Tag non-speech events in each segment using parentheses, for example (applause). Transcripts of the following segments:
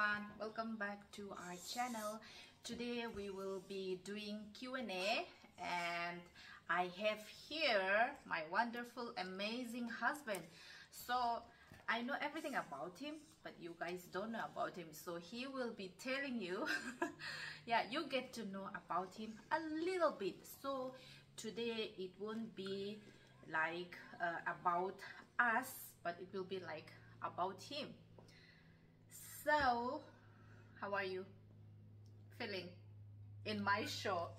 everyone. Welcome back to our channel. Today we will be doing Q&A and I have here my wonderful amazing husband. So I know everything about him but you guys don't know about him. So he will be telling you. (laughs) Yeah you get to know about him a little bit. So today it won't be like uh, about us but it will be like about him so, how are you feeling in my show? (laughs)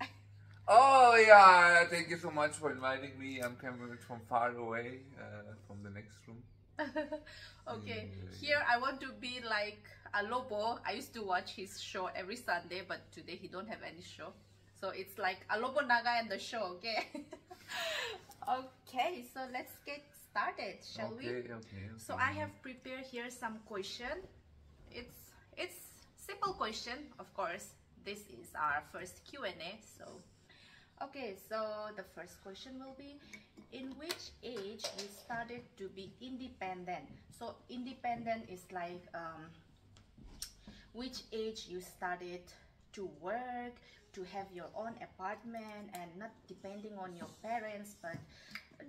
Oh yeah, thank you so much for inviting me. I'm coming from far away, uh, from the next room. (laughs) okay, here I want to be like a Lobo. I used to watch his show every Sunday, but today he don't have any show. So it's like a Lobo Naga and the show, okay? (laughs) okay, so let's get started, shall okay, we? Okay, okay. So I have prepared here some question it's it's simple question of course. This is our first Q&A so. Okay so the first question will be in which age you started to be independent? So independent is like um, which age you started to work to have your own apartment and not depending on your parents but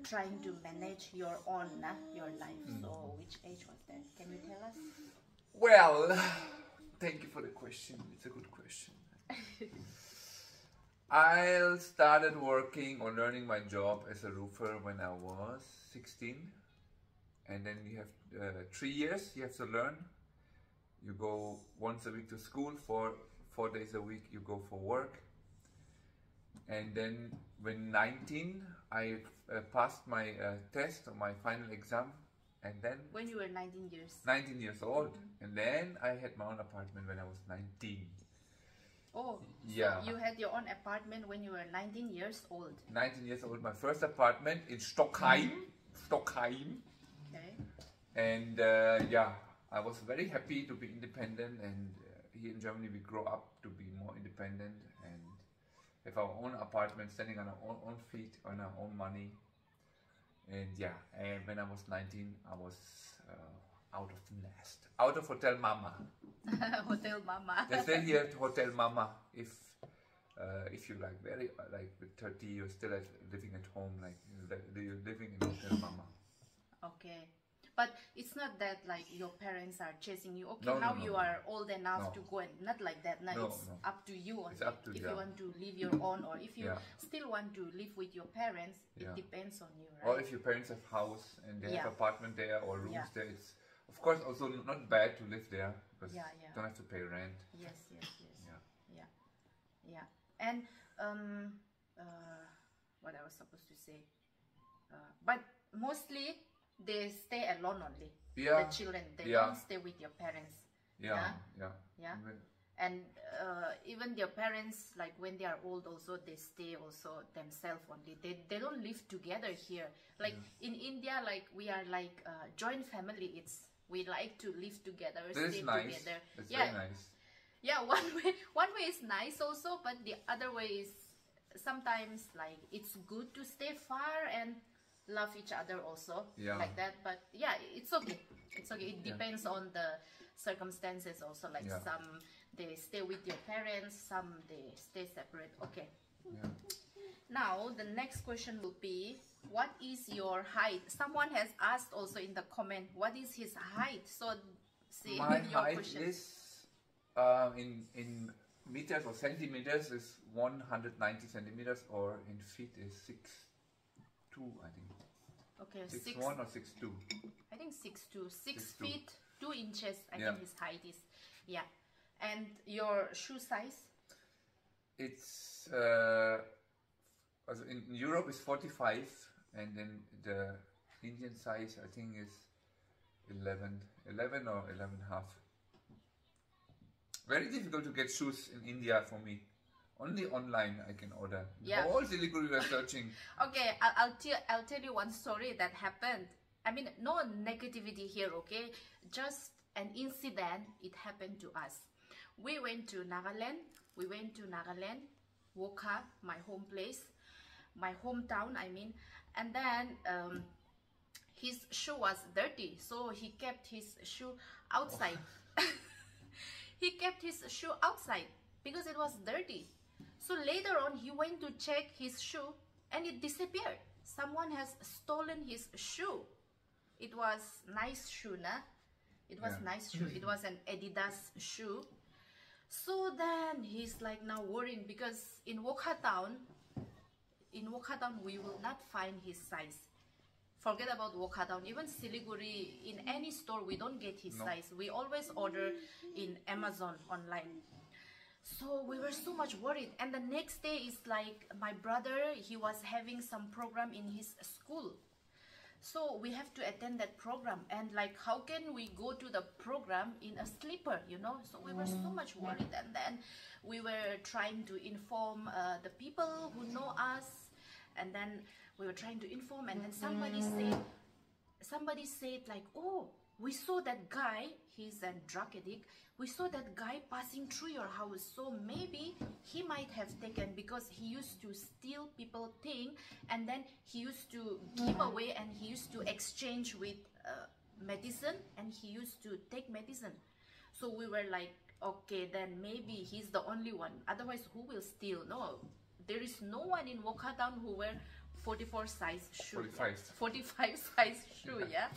trying to manage your own uh, your life. So mm. which age was that? Can you tell us well, (sighs) thank you for the question. It's a good question. (laughs) I started working or learning my job as a roofer when I was 16. And then you have uh, three years you have to learn. You go once a week to school, for four days a week you go for work. And then when 19, I uh, passed my uh, test or my final exam and then when you were 19 years. 19 years old. Mm-hmm. and then i had my own apartment when i was 19 oh yeah. so you had your own apartment when you were 19 years old. 19 years old my first apartment in stockholm mm-hmm. stockholm okay. And uh, yeah i was very happy to be independent. And uh, here in germany we grow up to be more independent. And have our own apartment standing on our own, own feet on our own money and yeah, and when I was 19, I was uh, out of the nest, out of Hotel Mama. (laughs) Hotel Mama. they stay here at Hotel Mama. If uh, if you like very uh, like 30, you're still at, living at home, like you're living in Hotel Mama. Okay. But it's not that like your parents are chasing you. Okay, no, now no, you no. are old enough to go and not like that. Now it's up to you only. Up to, if yeah. you want to live your own or if you yeah. still want to live with your parents, it yeah. depends on you, right? Or if your parents have house and they have apartment there or rooms there, it's of course also not bad to live there because you don't have to pay rent. Yes, yes, yes. Yeah. Yeah. Yeah. And um uh what I was supposed to say. Uh, but mostly they stay alone only yeah. the children they yeah. don't stay with your parents yeah yeah yeah, yeah? and uh, even their parents like when they are old also they stay also themselves only they, they don't live together here like yeah. in india like we are like uh, joint family it's we like to live together that stay nice. together That's yeah nice. yeah (laughs) one way one way is nice also but the other way is sometimes like it's good to stay far and love each other also yeah. like that but yeah it's okay it's okay it depends yeah. on the circumstances also like yeah. some they stay with your parents some they stay separate okay now the next question will be what is your height someone has asked also in the comment what is his height so see (laughs) my height question. is uh, in in meters or centimeters is 190 centimeters or in feet is six two I think Okay, six, six one or six two. I think six two, six, six feet two. two inches. I yeah. think his height is. Yeah, and your shoe size? It's uh, in Europe is forty five, and then the Indian size I think is 11, 11 or 11 half. Very difficult to get shoes in India for me. Only online I can order. Yeah. All Siliguri we are searching. (laughs) okay, I'll, I'll, tell, I'll tell you one story that happened. I mean, no negativity here, okay? Just an incident, it happened to us. We went to Nagaland. We went to Nagaland, Wokha, my home place, my hometown, I mean. And then um, his shoe was dirty, so he kept his shoe outside. (laughs) he kept his shoe outside because it was dirty. So later on, he went to check his shoe and it disappeared. Someone has stolen his shoe. It was nice shoe, na? It was Yeah. nice shoe. It was an Adidas shoe. So then he's like now worrying because in Wokha town, in Wokha town we will not find his size. Forget about Wokha town. Even Siliguri, in any store we don't get his No. size. We always order in Amazon online. So we were so much worried. And the next day is like my brother, he was having some program in his school. So we have to attend that program. And like, how can we go to the program in a slipper, you know? So we were so much worried. And then we were trying to inform uh, the people who know us. And then we were trying to inform. And then somebody said, somebody said like oh we saw that guy he's a drug addict we saw that guy passing through your house so maybe he might have taken because he used to steal people thing and then he used to give away and he used to exchange with uh, medicine and he used to take medicine. So we were like okay then maybe he's the only one. Otherwise who will steal? No there is no one in Wokha town who wear 44 size shoe. 45. 45 size shoe (laughs) yeah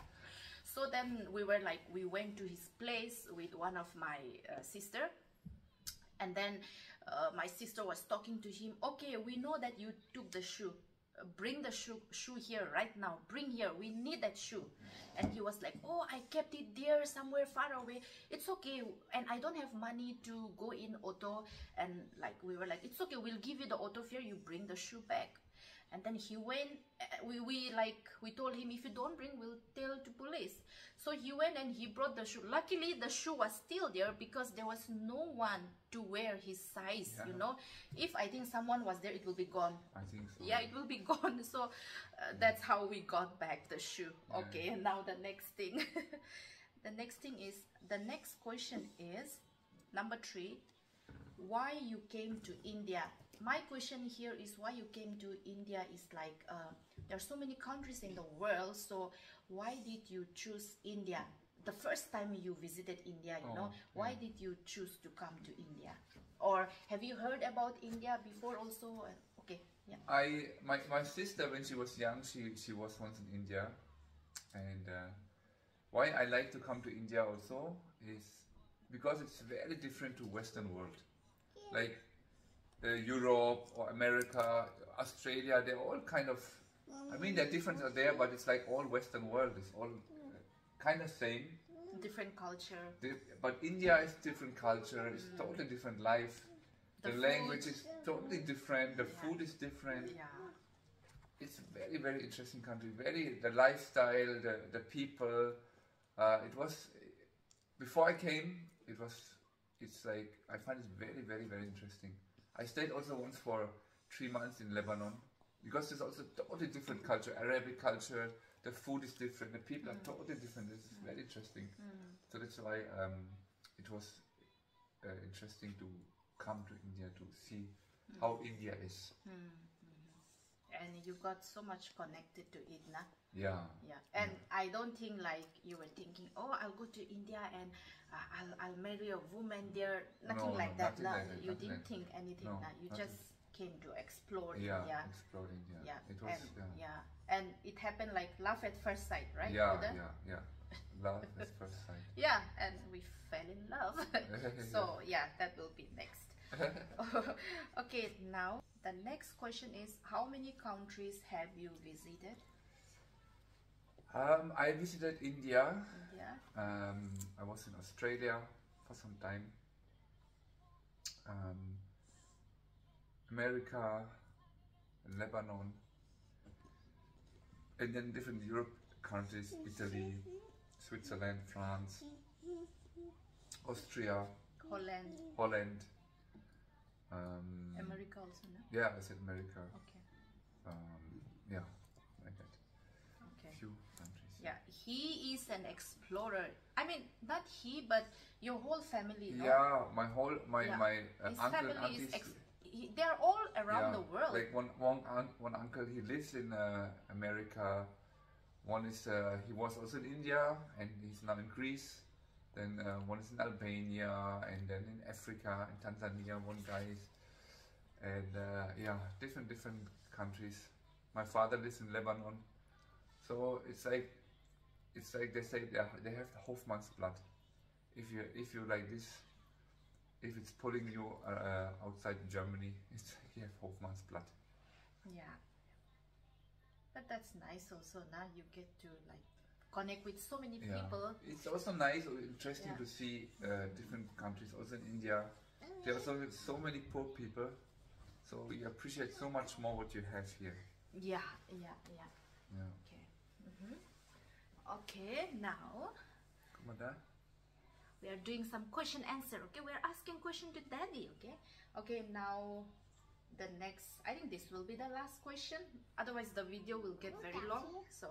so then we were like we went to his place with one of my uh, sister. And then uh, my sister was talking to him okay we know that you took the shoe. Bring the shoe shoe here right now. Bring here. We need that shoe. And he was like oh i kept it there somewhere far away. It's okay. And i don't have money to go in auto. And like we were like it's okay. We'll give you the auto fare. You bring the shoe back. And then he went uh, we, we like we told him if you don't bring we'll tell to police so he went and he brought the shoe. Luckily the shoe was still there because there was no one to wear his size you know. If i think someone was there it will be gone. I think so. yeah it will be (laughs) gone. So uh, that's how we got back the shoe. Yeah. okay and now the next thing. (laughs) The next thing is the next question is number three why you came to india my question here is why you came to india is like uh, there are so many countries in the world so why did you choose india? The first time you visited india you know Oh, why yeah. did you choose to come to india? Or have you heard about india before also? Okay yeah. I my, my sister when she was young she she was once in India, and uh, why I like to come to India also is because it's very different to Western world, like uh, Europe or America, Australia. They're all kind of. I mean, their differences are there, but it's like all Western world. It's all uh, kind of same. different culture But India is different culture. It's totally different life. The The, language is totally different. The Yeah. food is different yeah it's very very interesting country very the lifestyle the the people uh, it was before i came it was it's like i find it very very very interesting i stayed also once for three months in lebanon because there's also totally different culture arabic culture the food is different the people are mm. totally different. This is mm. very interesting. Mm. So that's why um, it was uh, interesting to come to india to see how india is. And you got so much connected to it nah? Yeah. Yeah. And i don't think like you were thinking oh i'll go to india and uh, I'll, I'll marry a woman there. Nothing No, like no, that. nothing like that, you didn't like- think anything no, nah. you nothing. just came to explore yeah, india. exploring yeah. yeah it was and, yeah. yeah. And it happened like love at first sight right yeah Uda? yeah yeah. Love at first sight. (laughs) Yeah and we fell in love. (laughs) So yeah that will be next. (laughs) Okay now the next question is how many countries have you visited um, I visited India. India. Um, I was in Australia for some time. Um, America Lebanon and then different Europe countries Italy Switzerland France Austria holland. Holland um, america also no? yeah I said America. Okay. Um, yeah. like that okay few countries Yeah, he is an explorer. I mean, not he, but your whole family. No? Yeah, my whole my Yeah. my uh, His uncle family aunties. is. Ex- he, they're all around yeah, the world. Like one one un- one uncle, he lives in uh, America. One is uh, he was also in India, and he's now in Greece. Then uh, one is in Albania, and then in Africa, in Tanzania, one guy is, and uh, yeah, different different countries. My father lives in Lebanon, so it's like it's like they say they, they have the Hofmann's blood. If you if you like this, if it's pulling you uh, outside Germany, (laughs) it's like you have Hofmann's blood. Yeah. But that's nice also. Now you get to like connect with so many Yeah. people. It's also nice or interesting Yeah. to see uh, different countries. Also in India, there are so, so many poor people, so you appreciate so much more what you have here. Yeah, yeah, yeah. Yeah. Okay. hmm Okay, now Guck mal da. we are doing some question answer. Okay, we are asking question to daddy. Okay. Okay, now the next. I think this will be the last question. Otherwise, the video will get very long. So,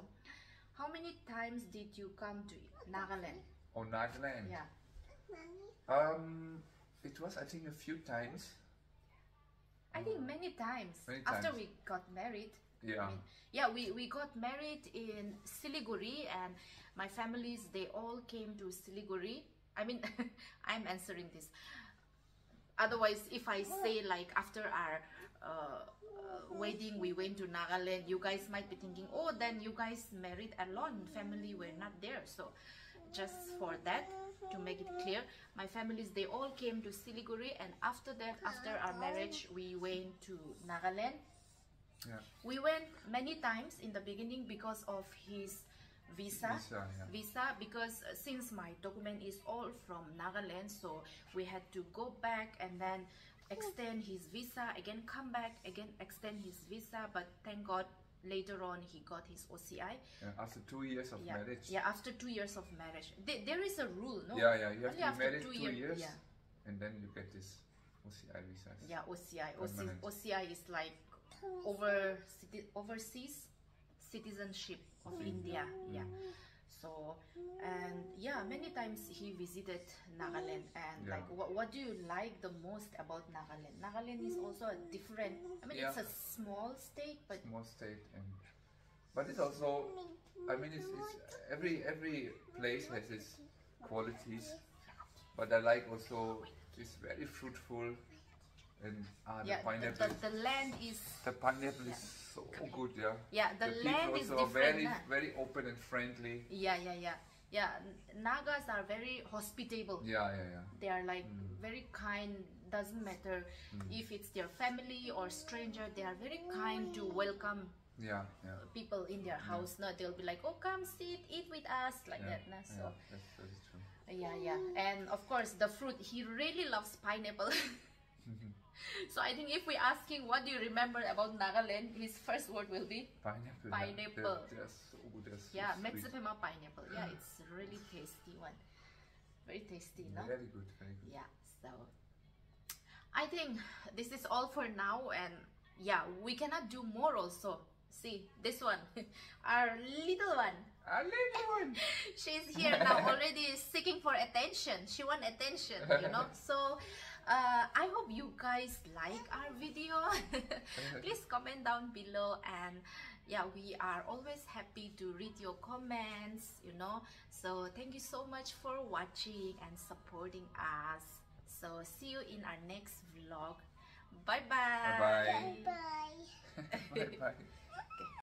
how many times did you come to Nagaland? Oh, Nagaland. Yeah. Um, it was I think a few times. I think many times. Many After we got married. Yeah. I mean, yeah, we, we got married in Siliguri and my families, they all came to Siliguri. I mean, (laughs) I'm answering this. Otherwise, if I say like after our uh, uh, wedding, we went to Nagaland, you guys might be thinking, oh, then you guys married alone, family were not there. So just for that, to make it clear, my families, they all came to Siliguri and after that, after our marriage, we went to Nagaland. Yeah. We went many times in the beginning because of his visa. Visa, yeah. Visa, because uh, since my document is all from Nagaland, so we had to go back and then extend his visa again, come back again, extend his visa. But thank God, later on he got his OCI. Yeah, After two years of Yeah, marriage. yeah. After two years of marriage, there, there is a rule, no? Yeah, yeah, you have Only to be after married two year- years, yeah. and then you get this OCI visas. Yeah, OCI. OC, Permanent. OCI is like over citi- overseas citizenship of hmm. India. Yeah. So and yeah, many times he visited Nagaland and Yeah. like what what do you like the most about Nagaland? Nagaland is also a different. I mean, it's Yeah. a small state, but Small state and but it's also I mean it's, it's every every place has its qualities but I like also it's very fruitful and ah, the yeah, the, pineapple the, the land is the pineapple is so good yeah yeah the, people land is different. very nah. very open and friendly Yeah, yeah, yeah, yeah. Nagas are very hospitable. yeah yeah yeah they are like Mm. very kind doesn't matter if it's their family or stranger they are very kind to welcome yeah yeah people in their house no they'll be like oh come sit eat with us like yeah, that nah. so yeah that's, that's true yeah yeah and of course the fruit he really loves pineapple (laughs) (laughs) (laughs) so i think if we ask him what do you remember about nagaland his first word will be? Pineapple. Pineapple. yeah. they're, they're so good they're so yeah metsupema pineapple. Yeah it's (gasps) really tasty one. Very tasty no? Very good very good. Yeah so i think this is all for now and yeah we cannot do more also. See this one (laughs) our little one. A little one. (laughs) She's here now already seeking for attention. She want attention you know? So uh, i hope you guys like our video. (laughs) (laughs) Please comment down below and yeah we are always happy to read your comments you know. So thank you so much for watching and supporting us. So see you in our next vlog. Bye bye Bye-bye. Bye. bye bye